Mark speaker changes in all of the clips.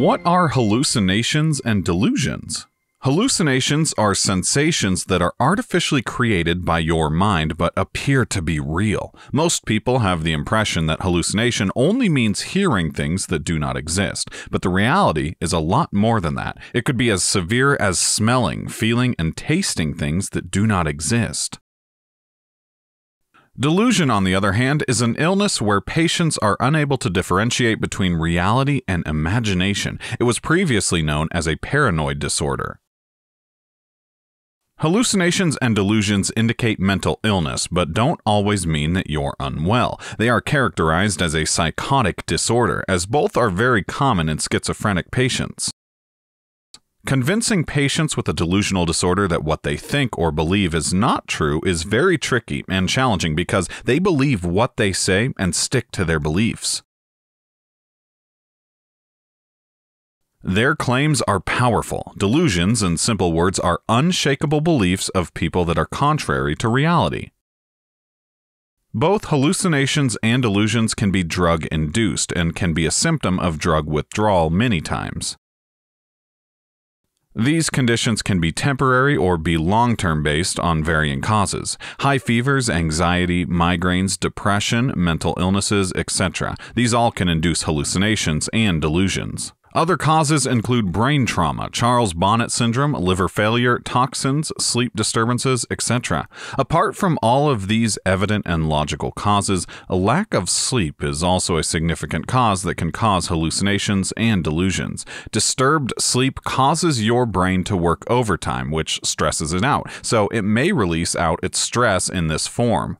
Speaker 1: What are hallucinations and delusions? Hallucinations are sensations that are artificially created by your mind but appear to be real. Most people have the impression that hallucination only means hearing things that do not exist, but the reality is a lot more than that. It could be as severe as smelling, feeling, and tasting things that do not exist. Delusion, on the other hand, is an illness where patients are unable to differentiate between reality and imagination. It was previously known as a paranoid disorder. Hallucinations and delusions indicate mental illness, but don't always mean that you're unwell. They are characterized as a psychotic disorder, as both are very common in schizophrenic patients. Convincing patients with a delusional disorder that what they think or believe is not true is very tricky and challenging because they believe what they say and stick to their beliefs. Their claims are powerful. Delusions, in simple words, are unshakable beliefs of people that are contrary to reality. Both hallucinations and delusions can be drug induced and can be a symptom of drug withdrawal many times. These conditions can be temporary or be long term based on varying causes high fevers, anxiety, migraines, depression, mental illnesses, etc. These all can induce hallucinations and delusions. Other causes include brain trauma, Charles Bonnet syndrome, liver failure, toxins, sleep disturbances, etc. Apart from all of these evident and logical causes, a lack of sleep is also a significant cause that can cause hallucinations and delusions. Disturbed sleep causes your brain to work overtime, which stresses it out, so it may release out its stress in this form.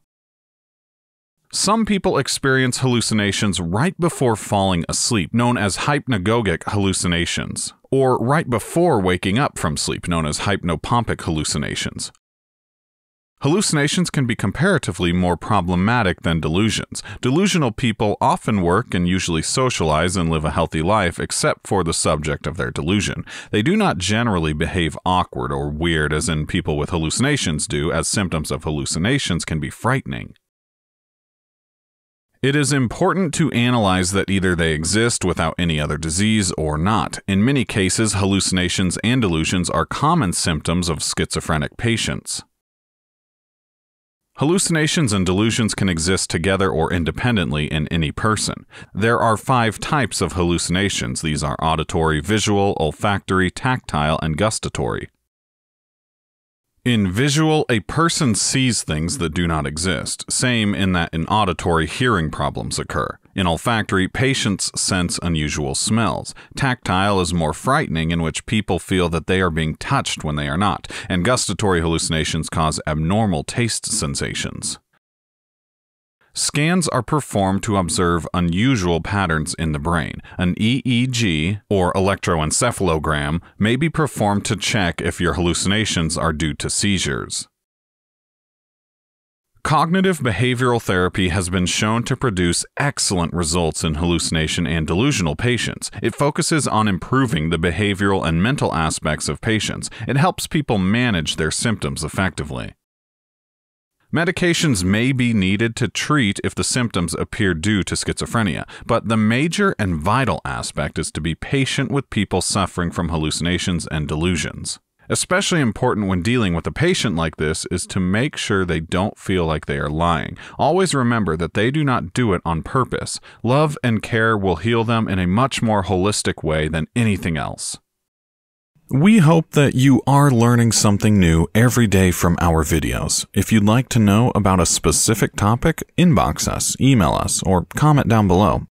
Speaker 1: Some people experience hallucinations right before falling asleep, known as hypnagogic hallucinations, or right before waking up from sleep, known as hypnopompic hallucinations. Hallucinations can be comparatively more problematic than delusions. Delusional people often work and usually socialize and live a healthy life except for the subject of their delusion. They do not generally behave awkward or weird as in people with hallucinations do, as symptoms of hallucinations can be frightening. It is important to analyze that either they exist without any other disease or not. In many cases, hallucinations and delusions are common symptoms of schizophrenic patients. Hallucinations and delusions can exist together or independently in any person. There are five types of hallucinations. These are auditory, visual, olfactory, tactile, and gustatory. In visual, a person sees things that do not exist, same in that in auditory, hearing problems occur. In olfactory, patients sense unusual smells. Tactile is more frightening, in which people feel that they are being touched when they are not, and gustatory hallucinations cause abnormal taste sensations. Scans are performed to observe unusual patterns in the brain. An EEG, or electroencephalogram, may be performed to check if your hallucinations are due to seizures. Cognitive behavioral therapy has been shown to produce excellent results in hallucination and delusional patients. It focuses on improving the behavioral and mental aspects of patients. It helps people manage their symptoms effectively. Medications may be needed to treat if the symptoms appear due to schizophrenia, but the major and vital aspect is to be patient with people suffering from hallucinations and delusions. Especially important when dealing with a patient like this is to make sure they don't feel like they are lying. Always remember that they do not do it on purpose. Love and care will heal them in a much more holistic way than anything else. We hope that you are learning something new every day from our videos. If you'd like to know about a specific topic, inbox us, email us, or comment down below.